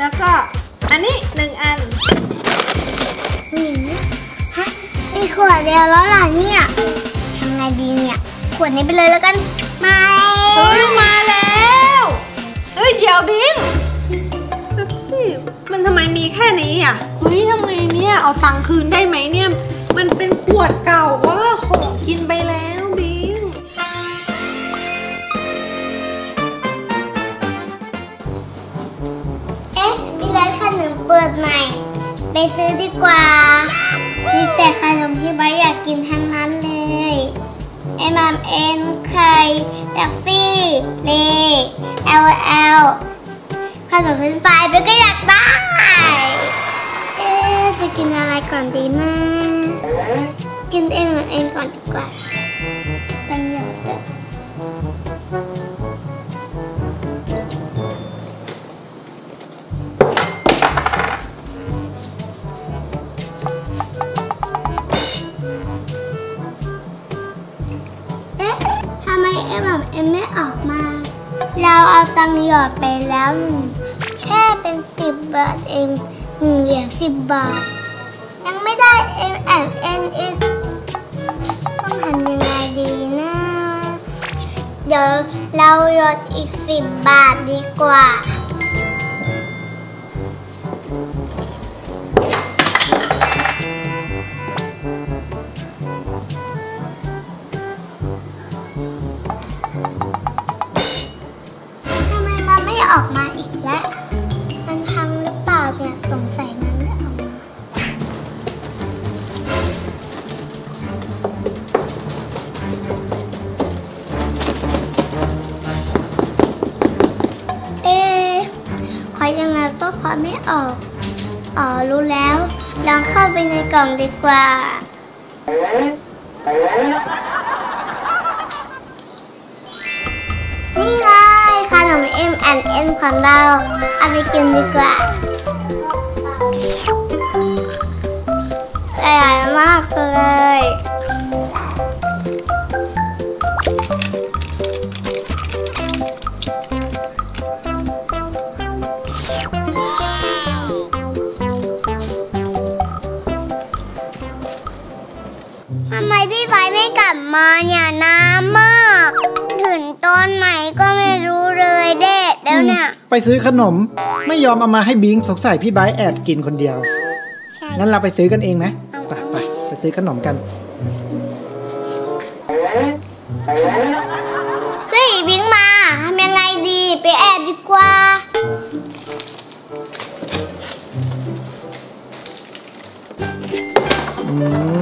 แล้วก็อันนี้หนึ่งอันหืมฮะมีขวดเดียวแล้วล่ะเนี่ยทำไงดีเนี่ย ขวดนี้ไปเลยแล้วกัน มาเฮ้ยมาแล้วเฮ้ยเดี๋ยวบิงดูสิมันทำไมมีแค่นี้อะเฮ้ยทำไมเนี่ยเอาตังค์คืนได้ไหมเนี่ย มันเป็นขวดเก่าว่าของกินไปแล้ว เปิดใหม่ ไปซื้อดีกว่า มีแต่ขนมที่ใบอยากกินทั้งนั้นเลยไอ้มามเอ็นไข่แท็กซี่เลเอลเอลขนมเฟรนช์ฟรายเบลก็อยากได้เอ๊จะกินอะไรก่อนดีนะกินเอ็มเอ็นก่อนดีกว่า ให้เอ็มแบบเอ็มไม่ออกมา เราเอาตังหยอดไปแล้วหนึ่งแค่เป็นสิบบาทเองหนึ่งเหรียญสิบบาท ยังไม่ได้เอ็มแอบเอ็นอีกต้องทำยังไงดีนะเดี๋ยวเราหยอดอีกสิบบาทดีกว่า ออกมาอีกแล้ว มันพังหรือเปล่าเนี่ยสงสัยมันไม่ออกมาเอ๊ะขอยยังไงก็ขอยไม่ออก อ๋อรู้แล้ว ลองเข้าไปในกล่องดีกว่านี่ไง ขนม M and N ของเราเอาไปกินดีกว่าอร่ ไปซื้อขนม ไม่ยอมเอามาให้บิงสงสัยพี่ไบร์ทแอบกินคนเดียว ใช่ งั้นเราไปซื้อกันเองไหมเอาไปไปไปซื้อขนมกัน เฮ้ยบิงมาทำยังไงดีไปแอบดีกว่า อืม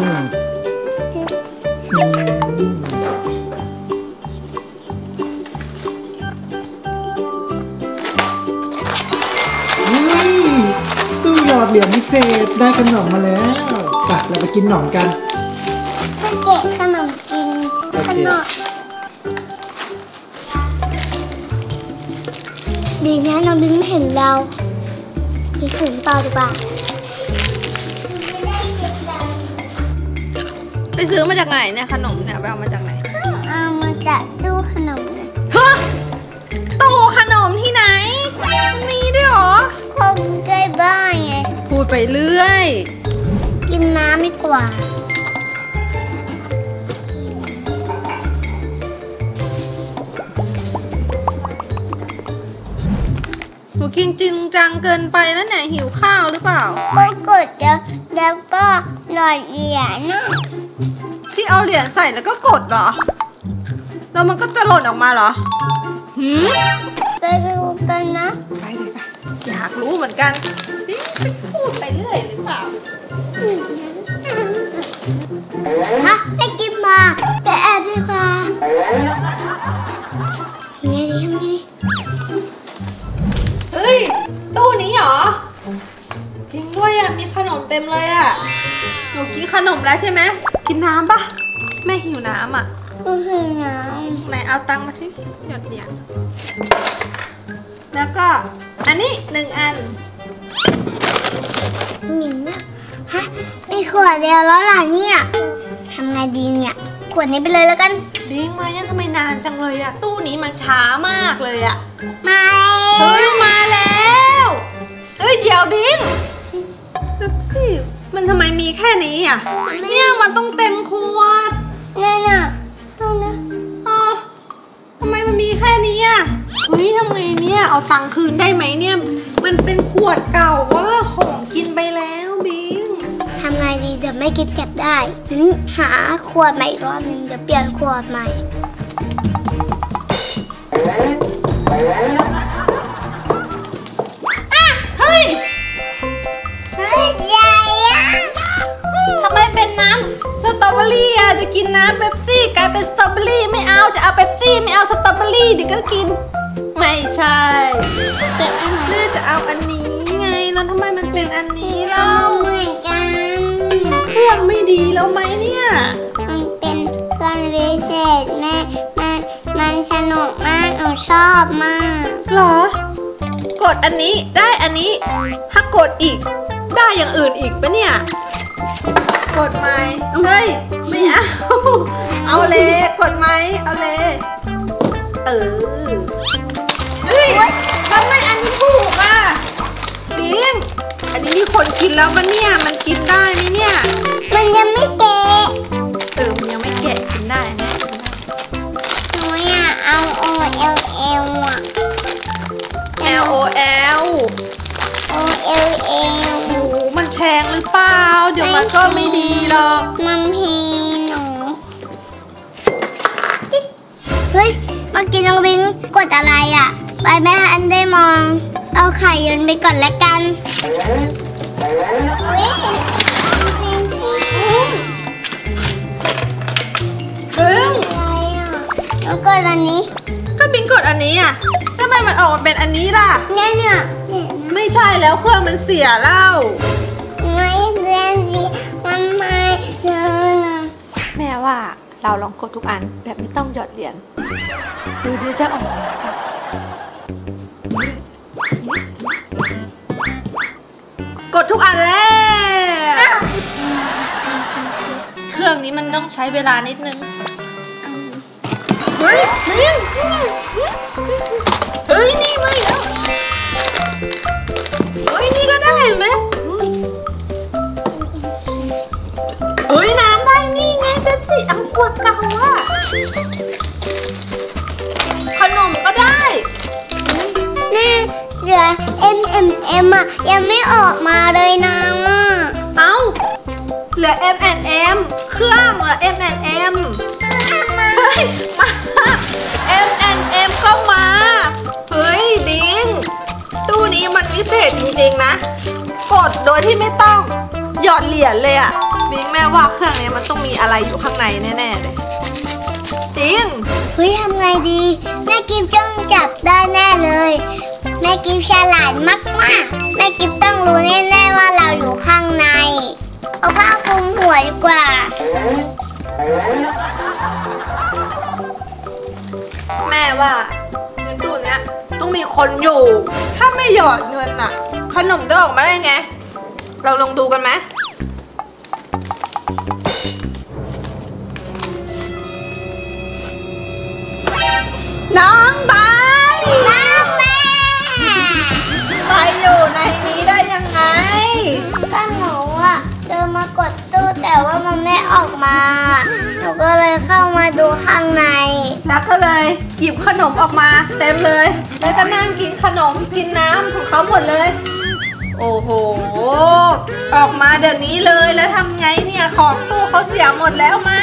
ตู้หยอดเหรียญพิเศษได้ขนมมาแล้วไปเราไปกินขนมกันจะเกะขนมกินขนมดีนะน้องบิงไม่เห็นเราไปถึงต่อดีกว่าไปซื้อมาจากไหนเนี่ยขนมเนี่ยไปเอามาจากไหน เอามาจากตู้ขนม ไปเรื่อย กินน้ำดีกว่า หนูกินจริงจังเกินไปแล้วเนี่ยหิวข้าวหรือเปล่า ก็กดแล้วแล้วก็หลอดเหรียญนะที่เอาเหรียญใส่แล้วก็กดเหรอ แล้วมันก็จะหล่นออกมาเหรอหืมไปดูกันนะ ไปเลยไป อยากรู้เหมือนกันนี่พูดไปเรื่อยหรือเปล่าฮะให้กินมาไปแอบดีกว่าไงดีทำไงดีเฮ้ย ตู้นี้เหรอ จริงด้วยอะ มีขนมเต็มเลยอะหนูกินขนมแล้วใช่ไหม กินน้ำปะแม่หิวน้ำอะก็คือน้ไหนเอาตังค์มาสิหยดเหรียญ แล้วก็อันนี้หนึ่งอัน หมีฮะมีขวดเดียวแล้วล่ะเนี่ยทำไงดีเนี่ย ขวดนี้ไปเลยแล้วกันลิงมาเนี่ยทำไมนานจังเลยอะตู้นี้มันช้ามากเลยอะมาเฮ้ยมาแล้วเฮ้ยเดี๋ยวดิงสิมันทำไมมีแค่นี้อะเนี่ยมันต้องเต็มขวดไงน่ะตรงนี้อ๋อทำไมมันมีแค่ เฮ้ยทำไมเนี่ย เอาตังค์คืนได้ไหมเนี่ย มันเป็นขวดเก่าว่าของกินไปแล้วบิงทำไงดีเดี๋ยวไม่กิฟเก็บได้หึหาขวดใหม่อีกรอบหนึงเดี๋ยวเปลี่ยนขวดใหม่ เอาอันนี้ไง แล้วทำไมมันเป็นอันนี้เล่าเอาเหมือนกันเครื่องไม่ดีแล้วไหมเนี่ย มันเป็นเครื่องวิเศษแม่มันมันสนุกมากหนูชอบมากหรอ กดอันนี้ได้อันนี้ ถ้ากดอีก ได้อย่างอื่นอีกปะเนี่ย กดไหมเฮ้ยไม่เอาเอาเลยกดไหมเอาเลยเออ เฮ้ยทำไมอันนี้ถูกอะบิงอันนี้มีคนกินแล้วปะเนี่ย มันกินได้ไหมเนี่ย มันยังไม่แกะเออมันยังไม่แกะกินได้แน่กินได้หนูอยากเอาโอเอลเอลอะ L O L โอเอลเอลโอ้โหมันแพงหรือเปล่า เดี๋ยวมันก็ไม่ดีหรอก มันเพหนูเฮ้ยเมื่อกี้น้องวิงกดอะไรอะ ไปแม่อันได้มอง เอาไข่โยนไปก่อนละกันเฮ้ยจริงๆบิงอะไรอะแล้วกดอันนี้ ก็บิงกดอันนี้อะทำไมมันออกมาเป็นอันนี้ล่ะ เนี่ยเนี่ยเนี่ยไม่ใช่แล้วเครื่องมันเสียแล้วไม่เรียนสิมันไม่เนอะแม่ว่าเราลองกดทุกอันแบบไม่ต้องหยอดเหรียญดูดิจะออกมาปะ กดทุกอันแล้ว เครื่องนี้มันต้องใช้เวลานิดนึงเฮ้ยนี่เฮ้ยนี่ไม่แล้วเฮ้ยนี่ก็ได้เห็นไหมเฮ้ยน้ำได้นี่ไงเป๊ปซี่เอาขวดเก่าอะ M M M อะยังไม่ออกมาเลยนะอะเอาเหลือ M N M เครื่องเหลือ M N M เฮ้ยมา M N M ก็มา เฮ้ยบิงตู้นี้มันพิเศษจริงๆนะ กดโดยที่ไม่ต้องหยอดเหรียญเลยอะบิงแม่ว่าเครื่องนี้มันต้องมีอะไรอยู่ข้างในแน่ๆเลยจริง เฮ้ยทำไงดีแม่กิฟต้องจับได้แน่เลย แม่กิฟฉลาดมากๆแม่กิฟต้องรู้แน่ๆว่าเราอยู่ข้างใน เอาผ้าคลุมหัวดีกว่า แม่ว่าเงินตู้เนี้ยต้องมีคนอยู่ ถ้าไม่หยอดเงินอะขนมจะออกมาได้ไง เราลองดูกันไหมน้อง มากดตู้แต่ว่ามันไม่ออกมา หนูก็เลยเข้ามาดูข้างใน แล้วก็เลยหยิบขนมออกมาเต็มเลย แล้วก็นั่งกินขนมกินน้ำของเขาหมดเลย โอ้โห ออกมาเดี๋ยวนี้เลยแล้วทำไงเนี่ยของตู้เขาเสียหมดแล้วมา